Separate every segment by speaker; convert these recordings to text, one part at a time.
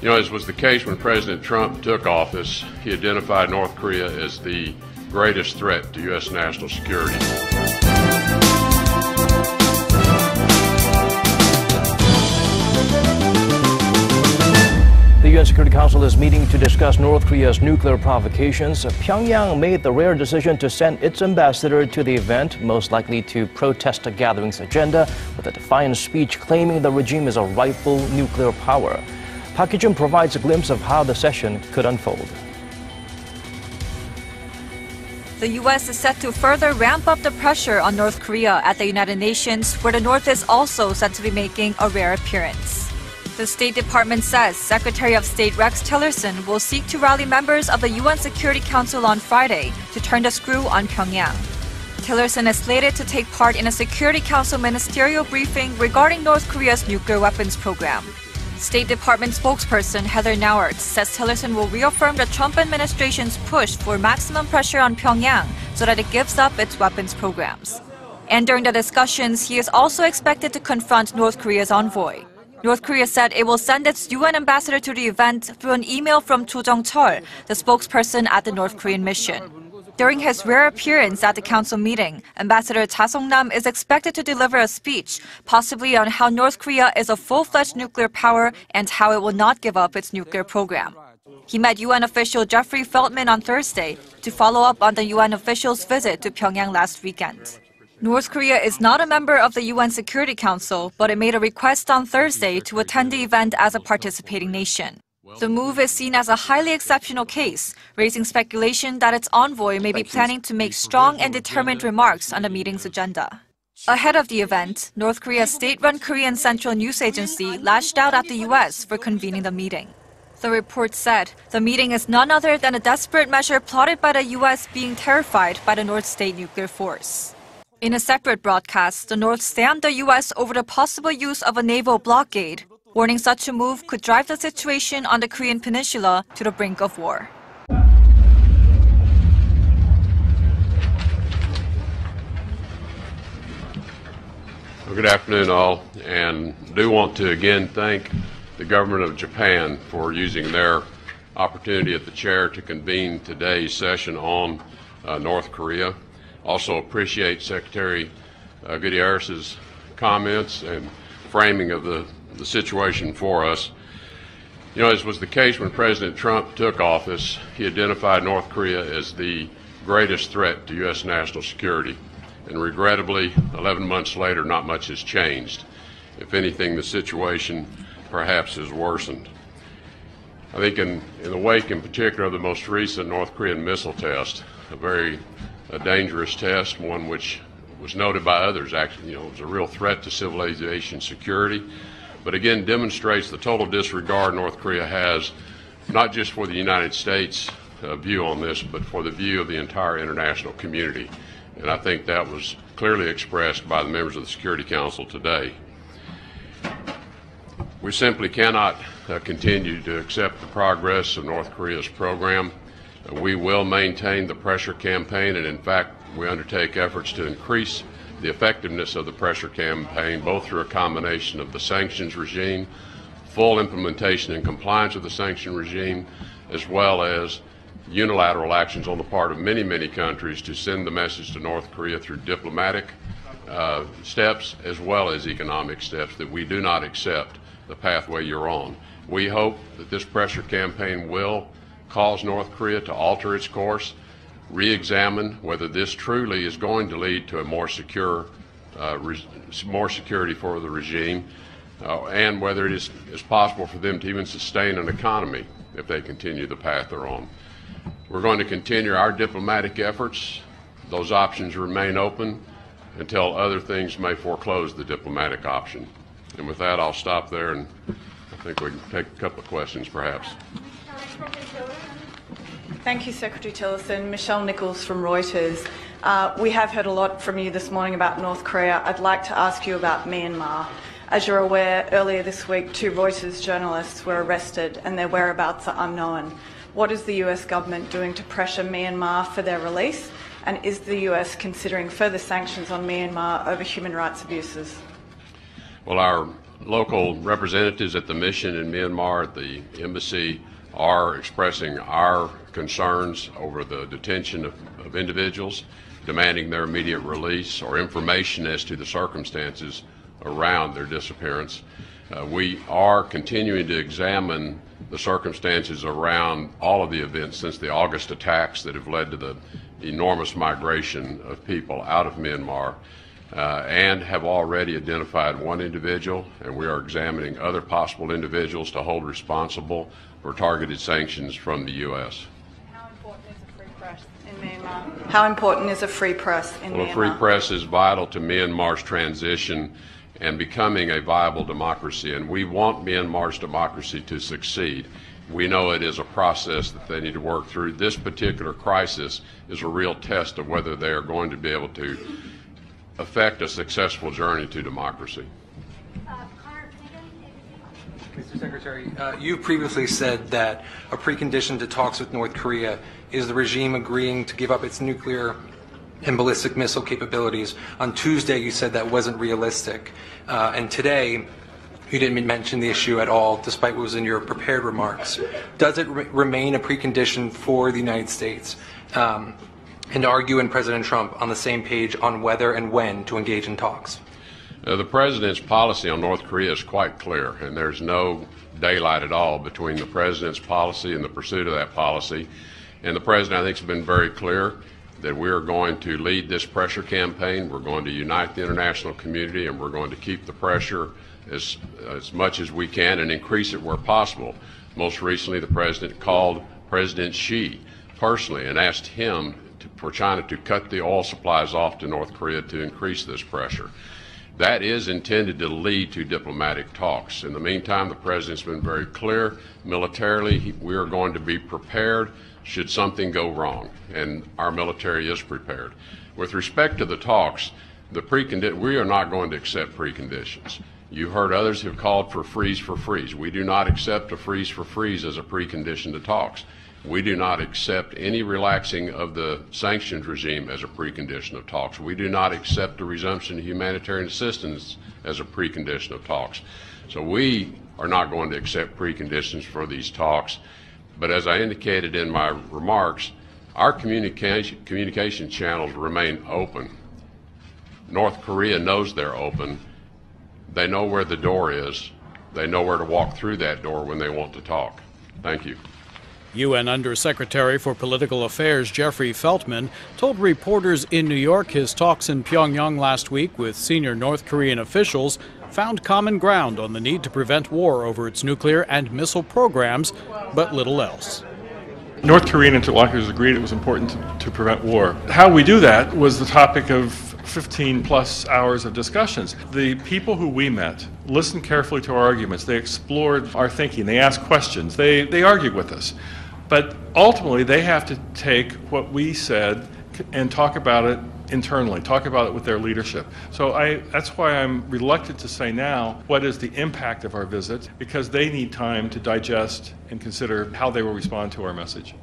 Speaker 1: You know, as was the case when President Trump took office, he identified North Korea as the greatest threat to U.S. national security.
Speaker 2: The UN Security Council is meeting to discuss North Korea's nuclear provocations. Pyongyang made the rare decision to send its ambassador to the event, most likely to protest the gathering's agenda, with a defiant speech claiming the regime is a rightful nuclear power. Park Hee-jun provides a glimpse of how the session could unfold.
Speaker 3: The U.S. is set to further ramp up the pressure on North Korea at the United Nations, where the North is also said to be making a rare appearance. The State Department says Secretary of State Rex Tillerson will seek to rally members of the UN Security Council on Friday to turn the screw on Pyongyang. Tillerson is slated to take part in a Security Council ministerial briefing regarding North Korea's nuclear weapons program. State Department spokesperson Heather Nauert says Tillerson will reaffirm the Trump administration's push for maximum pressure on Pyongyang so that it gives up its weapons programs. And during the discussions, he is also expected to confront North Korea's envoy. North Korea said it will send its UN ambassador to the event through an email from Cho Jong-chol, the spokesperson at the North Korean mission. During his rare appearance at the council meeting, Ambassador Ja Song-nam is expected to deliver a speech, possibly on how North Korea is a full-fledged nuclear power and how it will not give up its nuclear program. He met UN official Jeffrey Feltman on Thursday to follow up on the UN official's visit to Pyongyang last weekend. North Korea is not a member of the UN Security Council, but it made a request on Thursday to attend the event as a participating nation. The move is seen as a highly exceptional case, raising speculation that its envoy may be planning to make strong and determined remarks on the meeting's agenda. Ahead of the event, North Korea's state-run Korean Central News Agency lashed out at the U.S. for convening the meeting. The report said the meeting is none other than a desperate measure plotted by the U.S. being terrified by the North State nuclear force. In a separate broadcast, the North slammed the U.S. over the possible use of a naval blockade, warning such a move could drive the situation on the Korean peninsula to the brink of war.
Speaker 1: Well, good afternoon, all, and do want to again thank the government of Japan for using their opportunity at the chair to convene today's session on uh, North Korea. Also appreciate Secretary uh, Guterres's comments and framing of the, the situation for us. You know, as was the case when President Trump took office, he identified North Korea as the greatest threat to U.S. national security. And regrettably, 11 months later, not much has changed. If anything, the situation perhaps has worsened. I think in, in the wake, in particular, of the most recent North Korean missile test, a very a dangerous test, one which was noted by others. Actually, you know, it was a real threat to civilization security, but again demonstrates the total disregard North Korea has, not just for the United States uh, view on this, but for the view of the entire international community. And I think that was clearly expressed by the members of the Security Council today. We simply cannot uh, continue to accept the progress of North Korea's program. We will maintain the pressure campaign, and in fact, we undertake efforts to increase the effectiveness of the pressure campaign, both through a combination of the sanctions regime, full implementation and compliance with the sanction regime, as well as unilateral actions on the part of many, many countries to send the message to North Korea through diplomatic uh, steps as well as economic steps that we do not accept the pathway you're on. We hope that this pressure campaign will cause North Korea to alter its course, re examine whether this truly is going to lead to a more secure, uh, more security for the regime, uh, and whether it is, is possible for them to even sustain an economy if they continue the path they're on. We're going to continue our diplomatic efforts. Those options remain open until other things may foreclose the diplomatic option. And with that, I'll stop there and I think we can take a couple of questions perhaps.
Speaker 4: Thank you, Secretary Tillerson. Michelle Nichols from Reuters. Uh, we have heard a lot from you this morning about North Korea. I'd like to ask you about Myanmar. As you're aware, earlier this week, two Reuters journalists were arrested and their whereabouts are unknown. What is the US government doing to pressure Myanmar for their release? And is the US considering further sanctions on Myanmar over human rights abuses?
Speaker 1: Well, our local representatives at the mission in Myanmar, at the embassy, are expressing our concerns over the detention of, of individuals, demanding their immediate release or information as to the circumstances around their disappearance. Uh, we are continuing to examine the circumstances around all of the events since the August attacks that have led to the enormous migration of people out of Myanmar uh, and have already identified one individual, and we are examining other possible individuals to hold responsible for targeted sanctions from the U.S.
Speaker 4: How important is a free press in Myanmar? How important is a free press in
Speaker 1: well,
Speaker 4: Myanmar?
Speaker 1: a free press is vital to Myanmar's transition and becoming a viable democracy, and we want Myanmar's democracy to succeed. We know it is a process that they need to work through. This particular crisis is a real test of whether they are going to be able to affect a successful journey to democracy.
Speaker 5: Mr. Secretary, uh, you previously said that a precondition to talks with North Korea is the regime agreeing to give up its nuclear and ballistic missile capabilities. On Tuesday, you said that wasn't realistic. Uh, and today, you didn't mention the issue at all, despite what was in your prepared remarks. Does it re- remain a precondition for the United States um, and you and President Trump on the same page on whether and when to engage in talks?
Speaker 1: Uh, the president's policy on North Korea is quite clear, and there's no daylight at all between the president's policy and the pursuit of that policy. And the president, I think, has been very clear that we are going to lead this pressure campaign. We're going to unite the international community, and we're going to keep the pressure as, as much as we can and increase it where possible. Most recently, the president called President Xi personally and asked him to, for China to cut the oil supplies off to North Korea to increase this pressure. That is intended to lead to diplomatic talks. In the meantime, the president's been very clear militarily, we are going to be prepared should something go wrong, and our military is prepared. With respect to the talks, the precondi- we are not going to accept preconditions. You've heard others have called for freeze for freeze. We do not accept a freeze for freeze as a precondition to talks. We do not accept any relaxing of the sanctions regime as a precondition of talks. We do not accept the resumption of humanitarian assistance as a precondition of talks. So we are not going to accept preconditions for these talks. But as I indicated in my remarks, our communication, communication channels remain open. North Korea knows they're open. They know where the door is. They know where to walk through that door when they want to talk. Thank you.
Speaker 6: UN Undersecretary for Political Affairs Jeffrey Feltman told reporters in New York his talks in Pyongyang last week with senior North Korean officials found common ground on the need to prevent war over its nuclear and missile programs, but little else.
Speaker 7: North Korean interlocutors agreed it was important to, to prevent war. How we do that was the topic of 15 plus hours of discussions. The people who we met listened carefully to our arguments. They explored our thinking. They asked questions. They, they argued with us. But ultimately, they have to take what we said and talk about it internally, talk about it with their leadership. So I, that's why I'm reluctant to say now what is the impact of our visit, because they need time to digest and consider how they will respond to our message.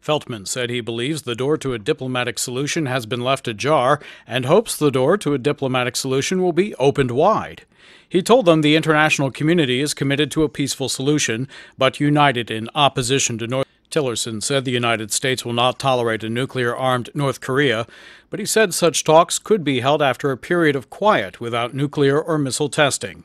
Speaker 6: Feltman said he believes the door to a diplomatic solution has been left ajar and hopes the door to a diplomatic solution will be opened wide. He told them the international community is committed to a peaceful solution, but united in opposition to North. Tillerson said the United States will not tolerate a nuclear armed North Korea, but he said such talks could be held after a period of quiet without nuclear or missile testing.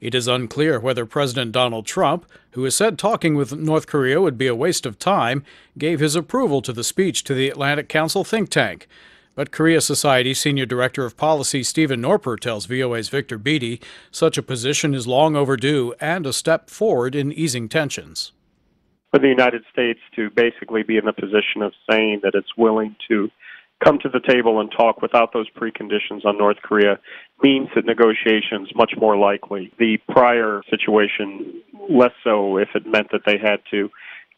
Speaker 6: It is unclear whether President Donald Trump, who has said talking with North Korea would be a waste of time, gave his approval to the speech to the Atlantic Council think tank. But Korea Society Senior Director of Policy Stephen Noerper tells VOA's Victor Beattie such a position is long overdue and a step forward in easing tensions.
Speaker 8: For the United States to basically be in the position of saying that it's willing to come to the table and talk without those preconditions on North Korea means that negotiations much more likely. The prior situation less so if it meant that they had to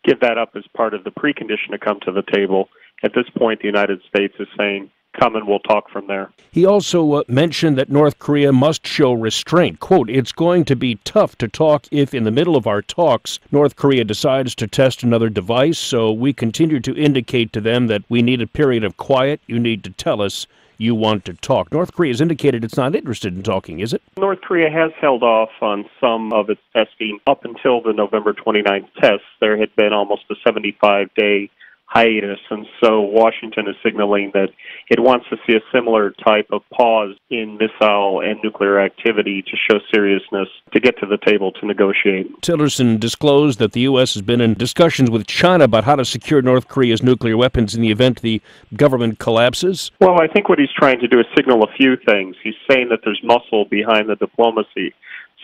Speaker 8: give that up as part of the precondition to come to the table. At this point, the United States is saying, come and we'll talk from there.
Speaker 9: He also uh, mentioned that North Korea must show restraint. Quote, it's going to be tough to talk if in the middle of our talks North Korea decides to test another device, so we continue to indicate to them that we need a period of quiet. You need to tell us you want to talk. North Korea has indicated it's not interested in talking, is it?
Speaker 8: North Korea has held off on some of its testing up until the November 29th test. There had been almost a 75 day hiatus. And so Washington is signaling that it wants to see a similar type of pause in missile and nuclear activity to show seriousness to get to the table to negotiate.
Speaker 9: Tillerson disclosed that the U.S. has been in discussions with China about how to secure North Korea's nuclear weapons in the event the government collapses.
Speaker 8: Well, I think what he's trying to do is signal a few things. He's saying that there's muscle behind the diplomacy.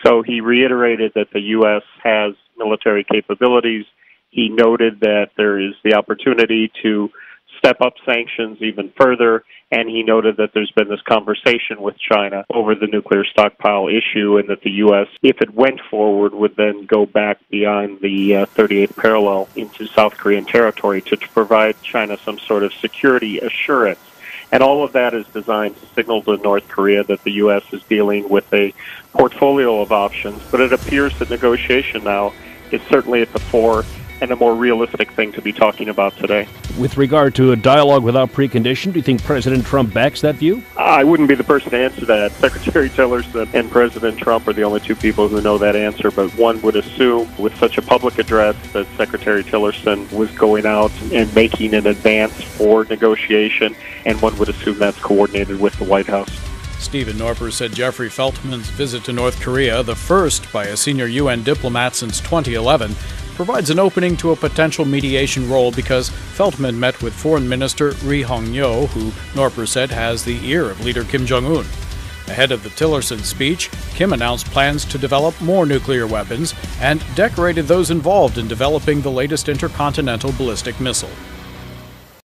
Speaker 8: So he reiterated that the U.S. has military capabilities he noted that there is the opportunity to step up sanctions even further, and he noted that there's been this conversation with China over the nuclear stockpile issue, and that the U.S., if it went forward, would then go back beyond the uh, 38th parallel into South Korean territory to, to provide China some sort of security assurance. And all of that is designed to signal to North Korea that the U.S. is dealing with a portfolio of options, but it appears that negotiation now is certainly at the fore and a more realistic thing to be talking about today.
Speaker 9: With regard to a dialogue without precondition, do you think President Trump backs that view?
Speaker 8: I wouldn't be the person to answer that. Secretary Tillerson and President Trump are the only two people who know that answer, but one would assume with such a public address that Secretary Tillerson was going out and making an advance for negotiation, and one would assume that's coordinated with the White House.
Speaker 6: Stephen Noerper said Jeffrey Feltman's visit to North Korea, the first by a senior UN diplomat since 2011, provides an opening to a potential mediation role because Feltman met with Foreign Minister Ri Yong Ho, who Noerper said has the ear of leader Kim Jong un. Ahead of the Tillerson speech, Kim announced plans to develop more nuclear weapons and decorated those involved in developing the latest intercontinental ballistic missile.